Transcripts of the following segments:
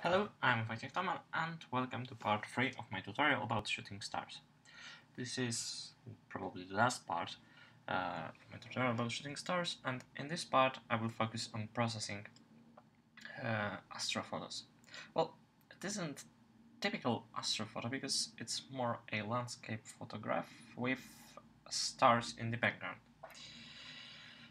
Hello, I'm Wojciech Toman and welcome to part 3 of my tutorial about shooting stars. This is probably the last part uh, of my tutorial about shooting stars and in this part I will focus on processing uh, astrophotos. Well, it isn't typical astrophoto because it's more a landscape photograph with stars in the background.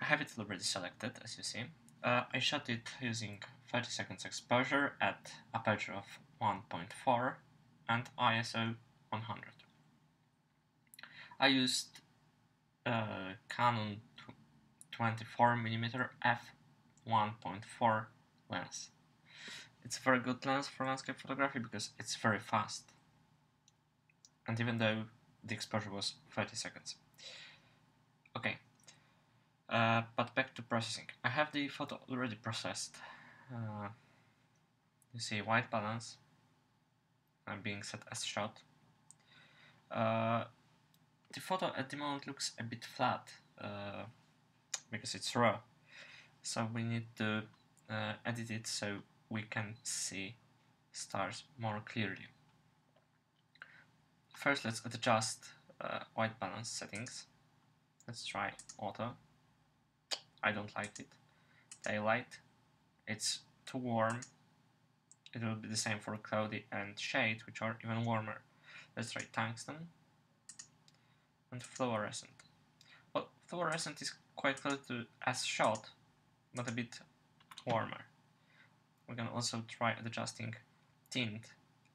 I have it already selected as you see. Uh, I shot it using 30 seconds exposure at aperture of 1.4 and ISO 100. I used uh, Canon 24mm f1.4 lens. It's a very good lens for landscape photography because it's very fast. And even though the exposure was 30 seconds. Okay, uh, but back to processing. I have the photo already processed uh, you see white balance uh, being set as shot. Uh, the photo at the moment looks a bit flat uh, because it's raw, so we need to uh, edit it so we can see stars more clearly. First let's adjust uh, white balance settings. Let's try auto. I don't like it. Daylight it's too warm, it will be the same for cloudy and shade, which are even warmer. Let's try tungsten and fluorescent. Well, fluorescent is quite close to as shot, but a bit warmer. We can also try adjusting tint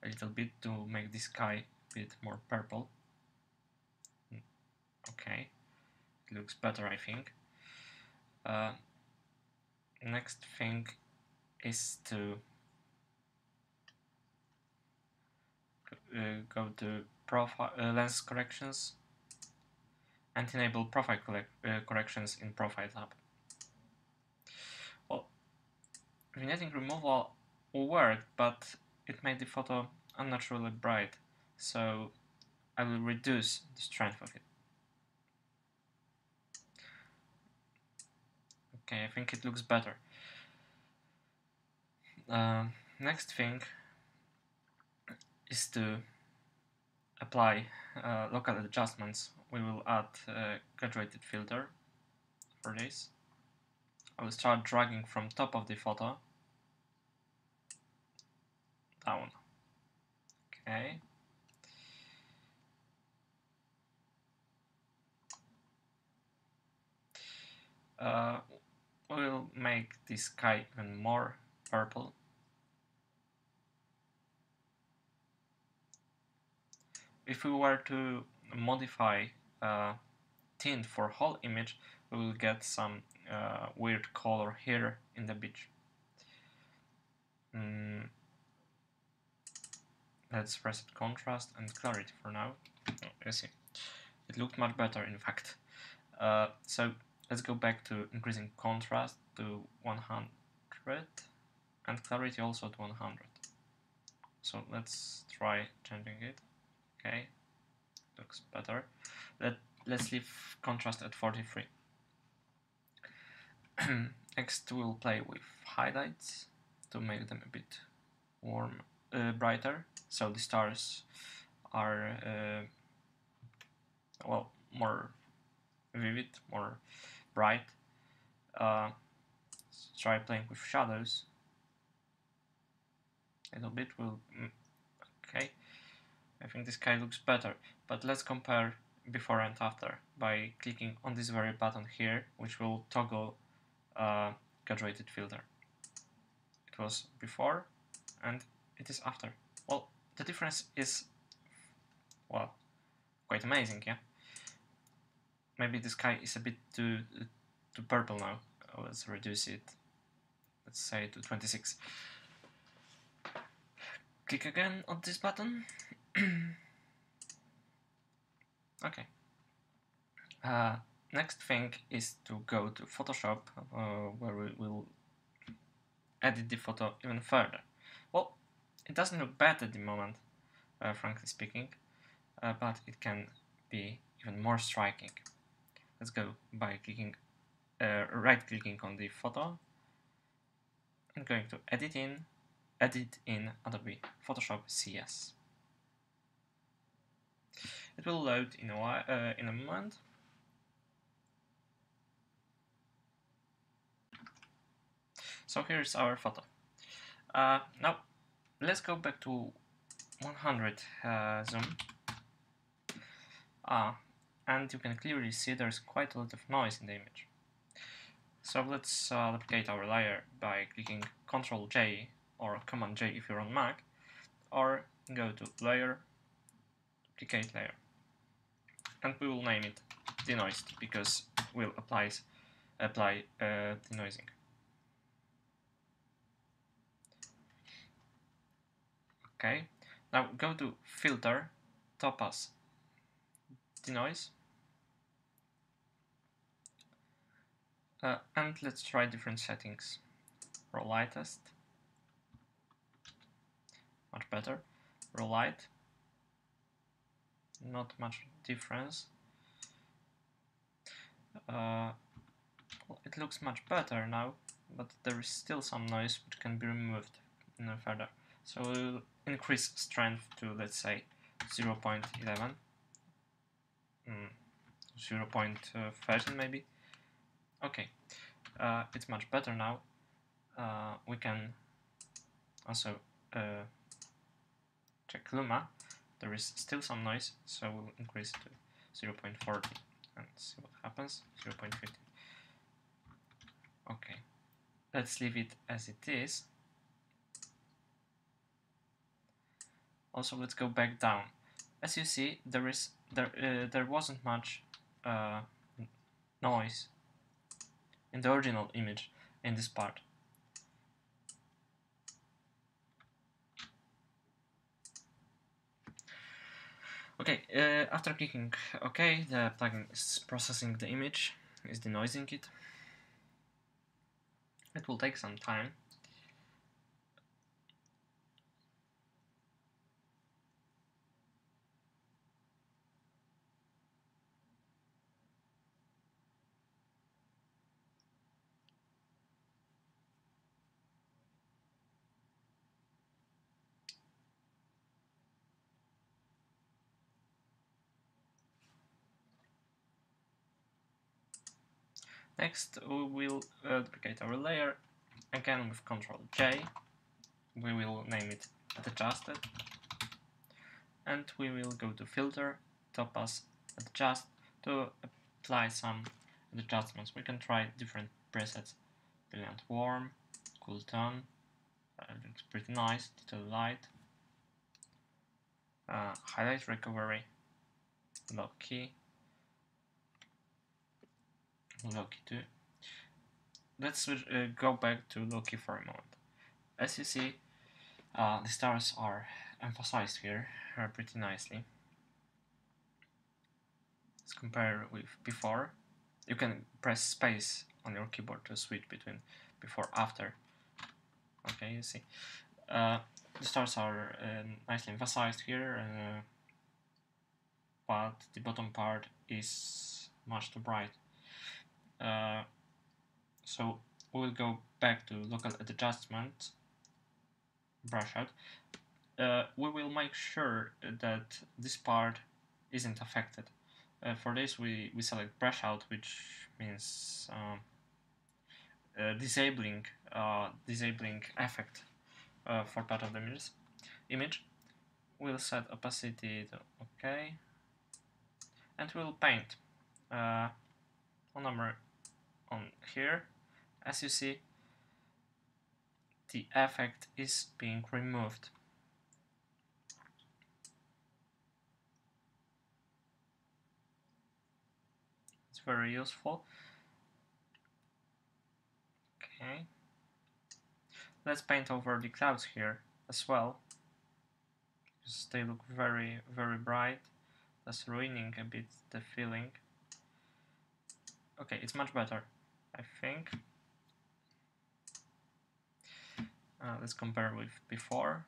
a little bit to make the sky a bit more purple. Hmm, okay, it looks better I think. Uh, next thing is to uh, go to profile uh, lens corrections and enable profile uh, corrections in Profile tab. Well, vignetting removal worked, but it made the photo unnaturally bright, so I will reduce the strength of it. Okay, I think it looks better. Uh, next thing is to apply uh, local adjustments. We will add a graduated filter for this. I will start dragging from top of the photo down. Okay. Uh, we'll make the sky even more purple. If we were to modify uh, tint for whole image, we will get some uh, weird color here in the beach. Mm. Let's reset contrast and clarity for now. Oh, you see, it looked much better in fact. Uh, so let's go back to increasing contrast to 100 and clarity also to 100. So let's try changing it. Okay, looks better. Let, let's leave contrast at 43. Next we'll play with highlights to make them a bit warm, uh, brighter, so the stars are uh, well more vivid, more bright. Uh, try playing with shadows a little bit will mm, okay I think this guy looks better. But let's compare before and after by clicking on this very button here which will toggle uh, graduated filter it was before and it is after. Well the difference is well quite amazing yeah. Maybe the sky is a bit too too purple now. Let's reduce it let's say to 26 click again on this button. okay. Uh, next thing is to go to Photoshop, uh, where we will edit the photo even further. Well, it doesn't look bad at the moment, uh, frankly speaking, uh, but it can be even more striking. Let's go by clicking, uh, right-clicking on the photo, and going to Edit in, edit in Adobe Photoshop CS. It will load in a, while, uh, in a moment. So here's our photo. Uh, now let's go back to 100 uh, zoom. Ah, and you can clearly see there's quite a lot of noise in the image. So let's uh, duplicate our layer by clicking Ctrl J or Command J if you're on Mac, or go to Layer, Duplicate Layer, and we will name it Denoised because we'll apply apply uh, denoising. Okay, now go to Filter, Topaz, Denoise, uh, and let's try different settings. Raw lightest, much better. Raw light, not much difference. Uh, it looks much better now, but there is still some noise which can be removed no further. So we'll increase strength to let's say 0 0.11, mm, 0 0.13 maybe. Okay, uh, it's much better now. Uh, we can also uh, check Luma. There is still some noise, so we'll increase it to 0.40 and see what happens. 0.50. Okay, let's leave it as it is. Also, let's go back down. As you see, there is there uh, there wasn't much uh, noise in the original image in this part. Okay, uh, after clicking OK, the plugin is processing the image, is denoising it. It will take some time. Next, we will uh, duplicate our layer, again with Ctrl J. We will name it adjusted, and we will go to filter, topaz, adjust to apply some adjustments. We can try different presets. Brilliant warm, cool tone, uh, looks pretty nice, detail light, uh, highlight recovery, low key, low key too. Let's uh, go back to low key for a moment. As you see, uh, the stars are emphasized here uh, pretty nicely. Let's compare with before. You can press space on your keyboard to switch between before after. Okay, you see. Uh, the stars are uh, nicely emphasized here, uh, but the bottom part is much too bright. Uh, so we'll go back to local adjustment, brush out. Uh, we will make sure that this part isn't affected. Uh, for this we, we select brush out which means um, uh, disabling uh, disabling effect uh, for part of the image. image. We'll set opacity to OK and we'll paint on number on here. As you see the effect is being removed. It's very useful. Okay. Let's paint over the clouds here as well because they look very very bright. That's ruining a bit the feeling. Okay it's much better I think. Uh, let's compare with before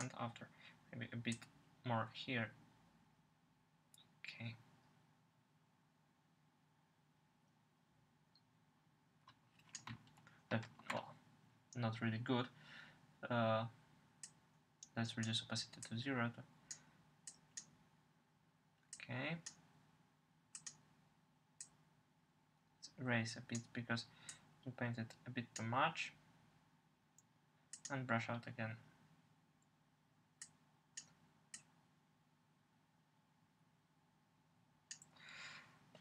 and after. Maybe a bit more here. Okay. That, well, not really good. uh, let's reduce opacity to zero. Okay. Let's erase a bit because we painted a bit too much. And brush out again.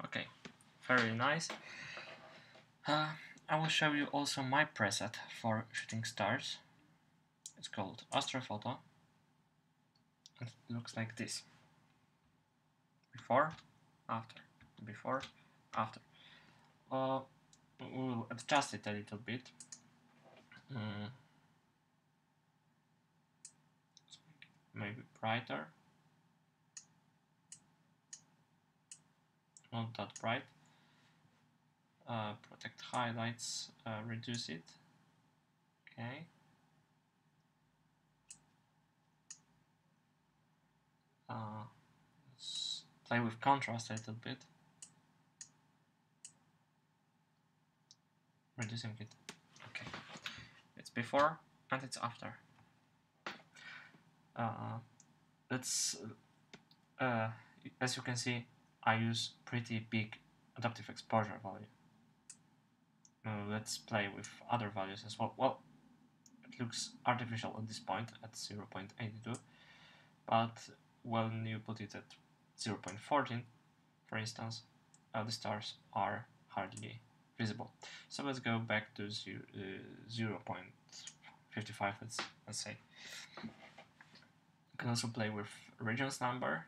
Okay, very nice. Uh, I will show you also my preset for shooting stars. It's called Astrophoto. And it looks like this. Before, after, before, after. Uh, we'll adjust it a little bit. Mm. Maybe brighter. Not that bright. Uh, protect highlights, uh, reduce it. Okay. Uh, let's play with contrast a little bit. Reducing it. Okay. It's before and it's after. Uh, let's, uh, as you can see, I use pretty big adaptive exposure value. Uh, let's play with other values as well. Well, it looks artificial at this point at 0.82, but when you put it at 0.14, for instance, uh, the stars are hardly visible. So let's go back to zero, uh, 0.55, let's, let's say. You can also play with regions number.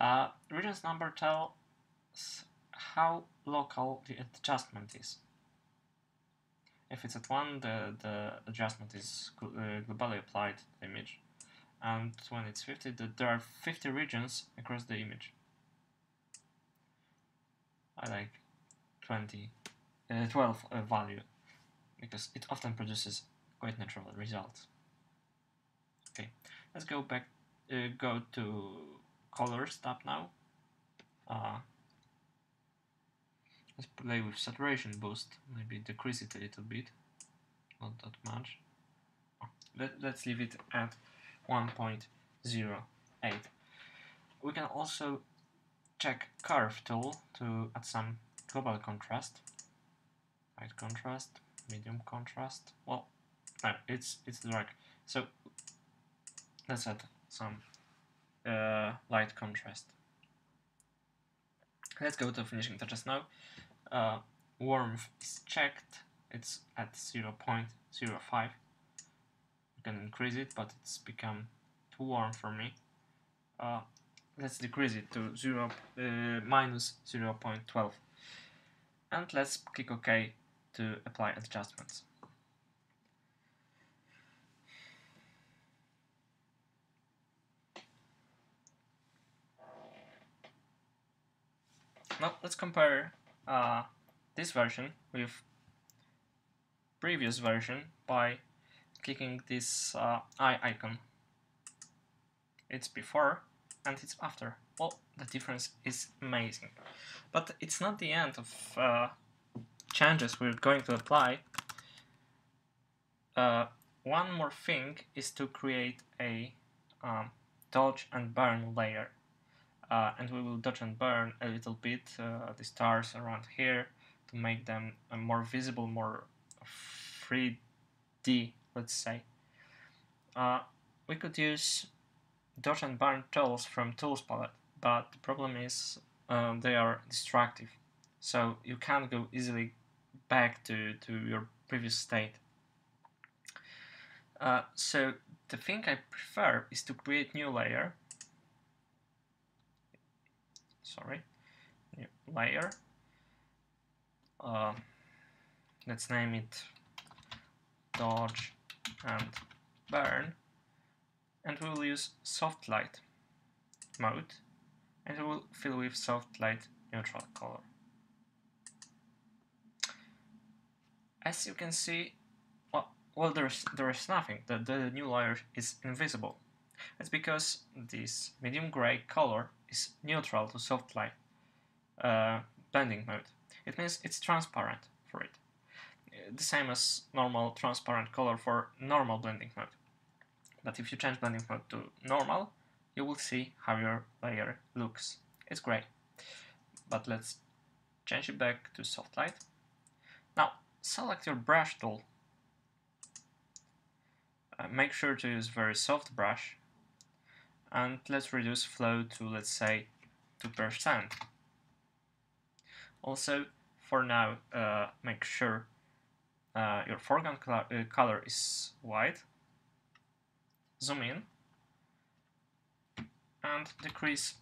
Uh, regions number tells how local the adjustment is. If it's at 1, the, the adjustment is uh, globally applied to the image. And when it's 50, the, there are 50 regions across the image. Like 20, uh, 12 uh, value because it often produces quite natural results. Okay, let's go back, uh, go to colors tab now. Uh, let's play with saturation boost, maybe decrease it a little bit, not that much. Oh, let, let's leave it at 1.08. We can also check curve tool to add some global contrast, light contrast, medium contrast. Well, no, it's it's dark. So let's add some uh, light contrast. Let's go to finishing touches now. Uh, warmth is checked. It's at 0 0.05. You can increase it, but it's become too warm for me. Uh, let's decrease it to 0 uh, minus 0 0.12 and let's click OK to apply adjustments. Now let's compare uh, this version with previous version by clicking this uh, eye icon. It's before and it's after. Well, the difference is amazing. But it's not the end of uh, changes we're going to apply. Uh, one more thing is to create a um, dodge and burn layer. Uh, and we will dodge and burn a little bit uh, the stars around here to make them uh, more visible, more 3D, let's say. Uh, we could use dodge and burn tools from tools palette, but the problem is um, they are destructive. So you can't go easily back to, to your previous state. Uh, so the thing I prefer is to create new layer. Sorry, new layer. Uh, let's name it dodge and burn and we will use soft light mode and we will fill with soft light neutral color. As you can see, well, well there's, there is nothing, the, the new layer is invisible. It's because this medium gray color is neutral to soft light uh, blending mode. It means it's transparent for it. the same as normal transparent color for normal blending mode. But if you change blending mode to normal, you will see how your layer looks. It's great. But let's change it back to soft light. Now, select your brush tool. Uh, make sure to use very soft brush. And let's reduce flow to, let's say, 2%. Also, for now, uh, make sure uh, your foreground uh, color is white. Zoom in and decrease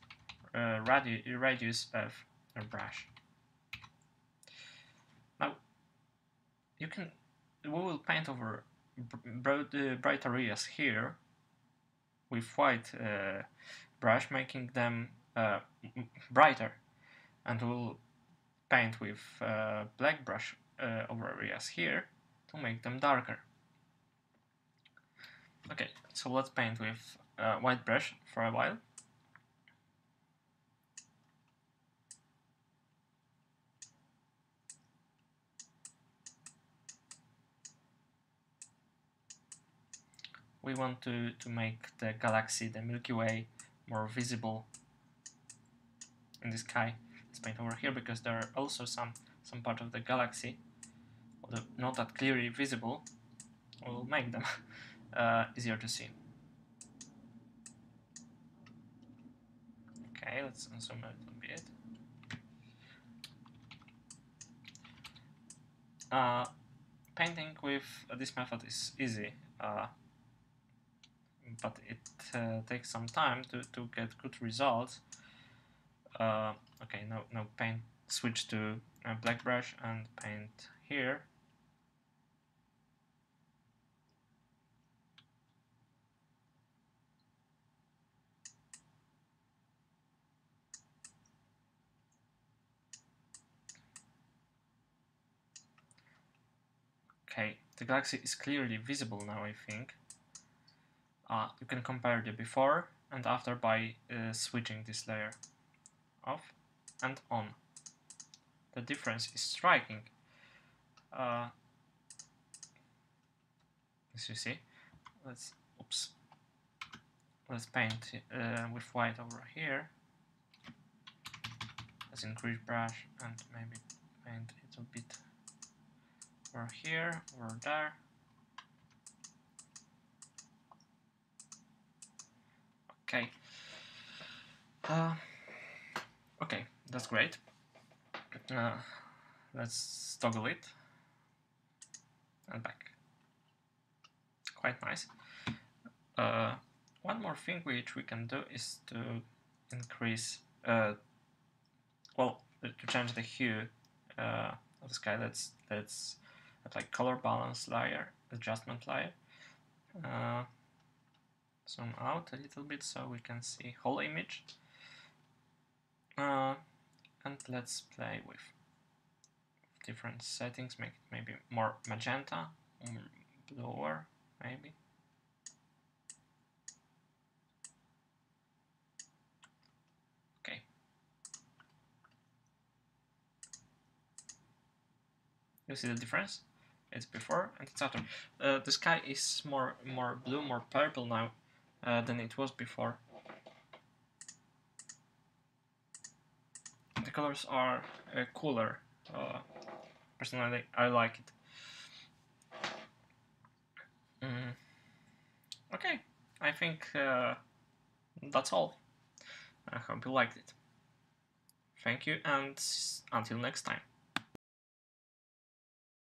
uh, radi radius of your brush. Now, you can we will paint over broad, uh, bright areas here with white uh, brush, making them uh, brighter, and we'll paint with uh, black brush uh, over areas here to make them darker. Okay, so let's paint with uh, white brush for a while. we want to, to make the galaxy, the Milky Way, more visible in the sky. Let's paint over here because there are also some, some part of the galaxy, although not that clearly visible, we'll make them uh, easier to see. Okay, let's zoom out a bit. Uh, painting with this method is easy. Uh, but it uh, takes some time to, to get good results. Uh, okay, now, now paint, switch to black brush and paint here. Okay, the galaxy is clearly visible now, I think. Uh, you can compare the before and after by uh, switching this layer off and on. The difference is striking. Uh, as you see, let's oops, let's paint uh, with white over here. Let's increase brush and maybe paint it a bit over here, over there. Okay. Uh, okay, that's great. Uh, let's toggle it and back. Quite nice. Uh, one more thing which we can do is to increase, uh, well, to change the hue uh, of the sky. Let's let's apply color balance layer, adjustment layer. Uh, zoom out a little bit so we can see whole image. Uh, and let's play with different settings make it maybe more magenta bluer maybe. Okay. You see the difference it's before and it's after uh, the sky is more more blue more purple now uh, than it was before. The colors are uh, cooler. Uh, personally, I like it. Mm. Okay, I think uh, that's all. I hope you liked it. Thank you and until next time.